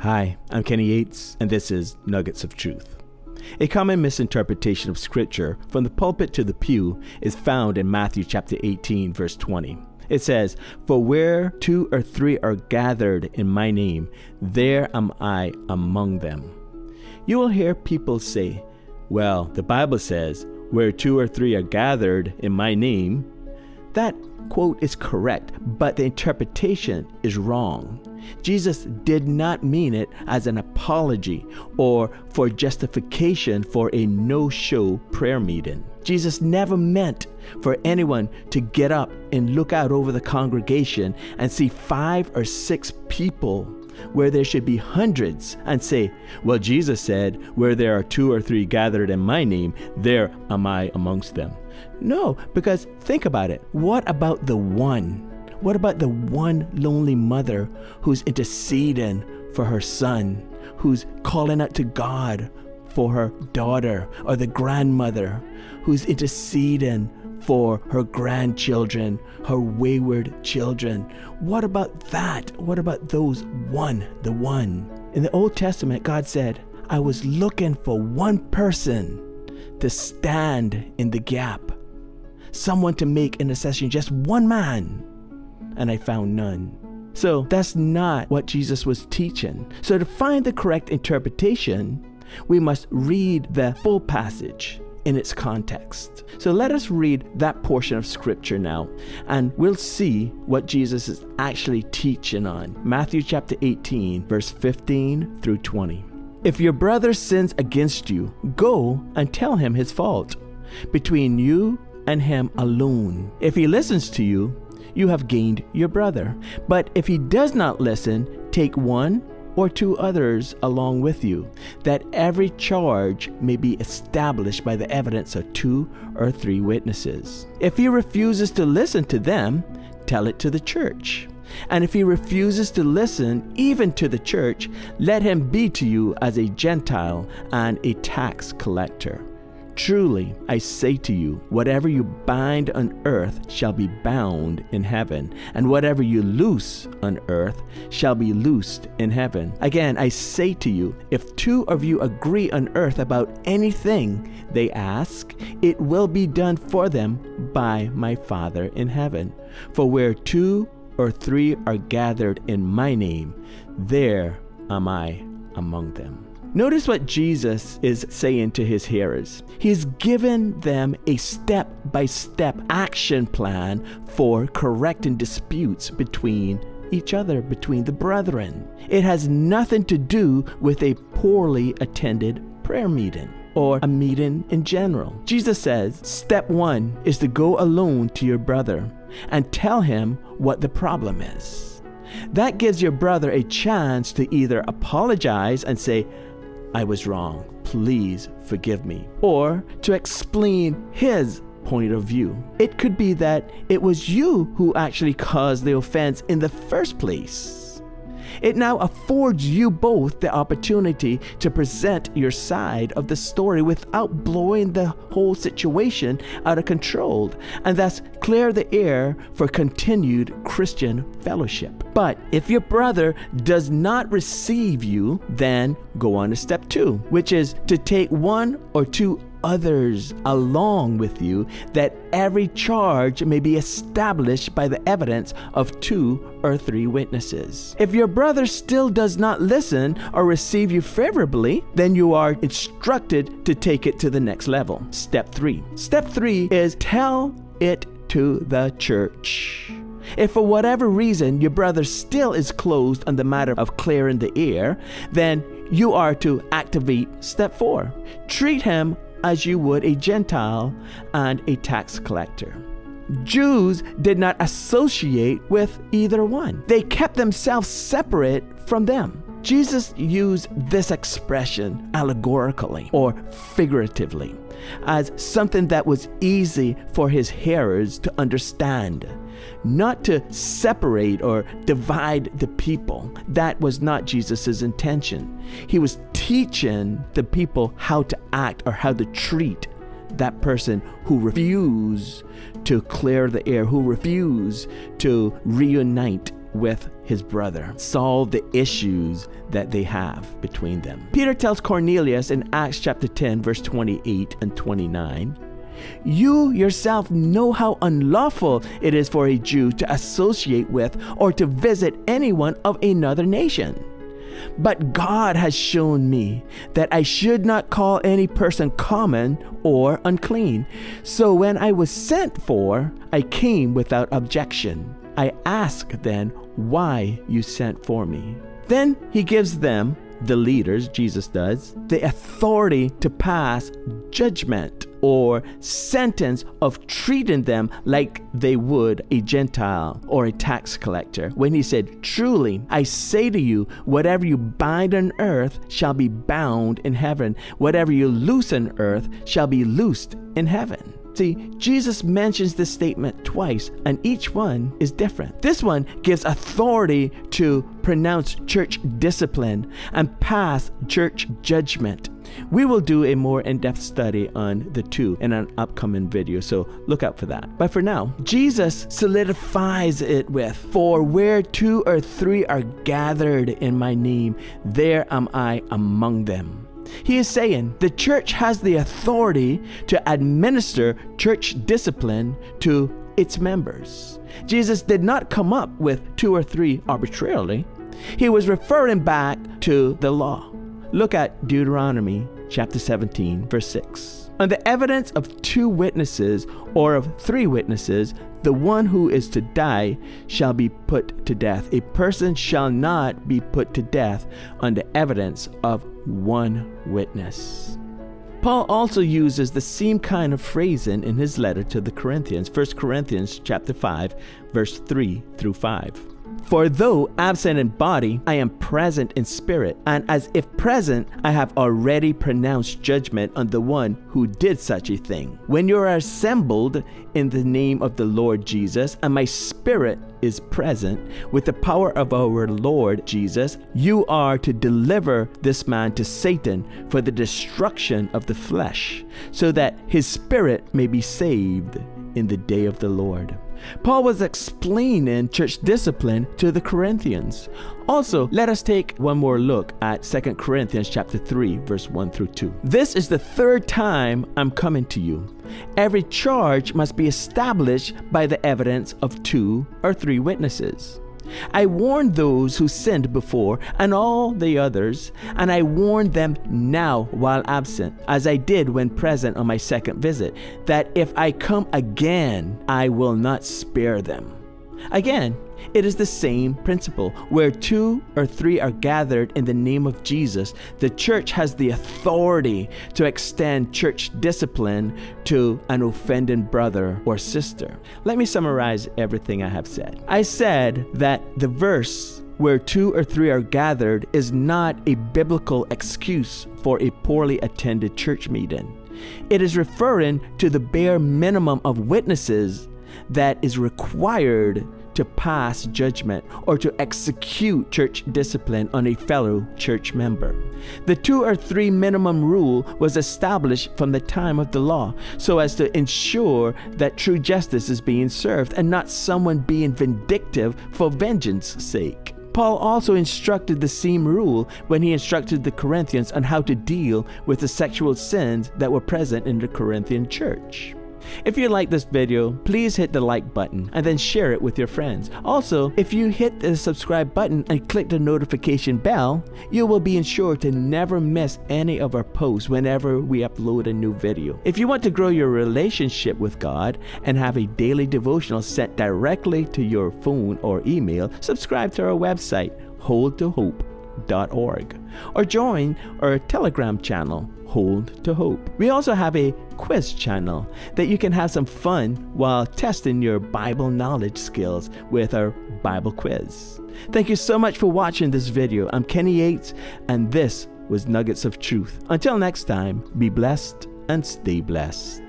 Hi, I'm Kenny Yates, and this is Nuggets of Truth. A common misinterpretation of Scripture from the pulpit to the pew is found in Matthew chapter 18, verse 20. It says, For where two or three are gathered in my name, there am I among them. You will hear people say, Well, the Bible says, Where two or three are gathered in my name. That quote is correct, but the interpretation is wrong. Jesus did not mean it as an apology or for justification for a no show prayer meeting. Jesus never meant for anyone to get up and look out over the congregation and see five or six people where there should be hundreds and say, Well, Jesus said, Where there are two or three gathered in my name, there am I amongst them. No, because think about it. What about the one? What about the one lonely mother who's interceding for her son, who's calling out to God for her daughter, or the grandmother who's interceding for her grandchildren, her wayward children? What about that? What about those one, the one? In the Old Testament, God said, I was looking for one person to stand in the gap, someone to make intercession, just one man and I found none. So that's not what Jesus was teaching. So to find the correct interpretation, we must read the full passage in its context. So let us read that portion of scripture now, and we'll see what Jesus is actually teaching on. Matthew chapter 18, verse 15 through 20. If your brother sins against you, go and tell him his fault between you and him alone. If he listens to you, you have gained your brother. But if he does not listen, take one or two others along with you, that every charge may be established by the evidence of two or three witnesses. If he refuses to listen to them, tell it to the church. And if he refuses to listen even to the church, let him be to you as a Gentile and a tax collector. Truly, I say to you, whatever you bind on earth shall be bound in heaven, and whatever you loose on earth shall be loosed in heaven. Again, I say to you, if two of you agree on earth about anything they ask, it will be done for them by my Father in heaven. For where two or three are gathered in my name, there am I among them. Notice what Jesus is saying to his hearers. He's given them a step by step action plan for correcting disputes between each other, between the brethren. It has nothing to do with a poorly attended prayer meeting or a meeting in general. Jesus says step one is to go alone to your brother and tell him what the problem is. That gives your brother a chance to either apologize and say, I was wrong. Please forgive me. Or to explain his point of view. It could be that it was you who actually caused the offense in the first place. It now affords you both the opportunity to present your side of the story without blowing the whole situation out of control and thus clear the air for continued Christian fellowship. But if your brother does not receive you, then go on to step two, which is to take one or two others along with you, that every charge may be established by the evidence of two or three witnesses. If your brother still does not listen or receive you favorably, then you are instructed to take it to the next level. Step three. Step three is tell it to the church. If for whatever reason your brother still is closed on the matter of clearing the air, then you are to activate step four. Treat him as you would a Gentile and a tax collector. Jews did not associate with either one, they kept themselves separate from them. Jesus used this expression allegorically or figuratively as something that was easy for his hearers to understand, not to separate or divide the people. That was not Jesus' intention. He was teaching the people how to act or how to treat that person who refused to clear the air, who refused to reunite with his brother, solve the issues that they have between them. Peter tells Cornelius in Acts chapter 10, verse 28 and 29 you yourself know how unlawful it is for a Jew to associate with or to visit anyone of another nation. But God has shown me that I should not call any person common or unclean. So when I was sent for, I came without objection. I ask then why you sent for me. Then he gives them, the leaders, Jesus does, the authority to pass judgment or sentence of treating them like they would a Gentile or a tax collector. When he said, Truly, I say to you, whatever you bind on earth shall be bound in heaven, whatever you loose on earth shall be loosed in heaven. See, Jesus mentions this statement twice, and each one is different. This one gives authority to pronounce church discipline and pass church judgment. We will do a more in depth study on the two in an upcoming video, so look out for that. But for now, Jesus solidifies it with For where two or three are gathered in my name, there am I among them. He is saying the church has the authority to administer church discipline to its members. Jesus did not come up with two or three arbitrarily. He was referring back to the law. Look at Deuteronomy chapter 17, verse 6. On the evidence of two witnesses or of three witnesses, the one who is to die shall be put to death. A person shall not be put to death on the evidence of one witness. Paul also uses the same kind of phrasing in his letter to the Corinthians, 1 Corinthians chapter 5, verse 3 through 5. For though absent in body, I am present in spirit, and as if present, I have already pronounced judgment on the one who did such a thing. When you are assembled in the name of the Lord Jesus, and my spirit is present with the power of our Lord Jesus, you are to deliver this man to Satan for the destruction of the flesh, so that his spirit may be saved in the day of the Lord. Paul was explaining church discipline to the Corinthians. Also, let us take one more look at 2 Corinthians chapter 3 verse 1 through 2. This is the third time I'm coming to you. Every charge must be established by the evidence of two or three witnesses. I warned those who sinned before and all the others, and I warn them now while absent, as I did when present on my second visit, that if I come again, I will not spare them. Again, it is the same principle. Where two or three are gathered in the name of Jesus, the church has the authority to extend church discipline to an offending brother or sister. Let me summarize everything I have said. I said that the verse where two or three are gathered is not a biblical excuse for a poorly attended church meeting. It is referring to the bare minimum of witnesses that is required to pass judgment or to execute church discipline on a fellow church member. The two or three minimum rule was established from the time of the law so as to ensure that true justice is being served and not someone being vindictive for vengeance sake. Paul also instructed the same rule when he instructed the Corinthians on how to deal with the sexual sins that were present in the Corinthian church. If you like this video, please hit the like button and then share it with your friends. Also, if you hit the subscribe button and click the notification bell, you will be ensured to never miss any of our posts whenever we upload a new video. If you want to grow your relationship with God and have a daily devotional sent directly to your phone or email, subscribe to our website, holdtohope.org, or join our Telegram channel, Hold to Hope. We also have a quiz channel that you can have some fun while testing your Bible knowledge skills with our Bible quiz. Thank you so much for watching this video. I'm Kenny Yates, and this was Nuggets of Truth. Until next time, be blessed and stay blessed.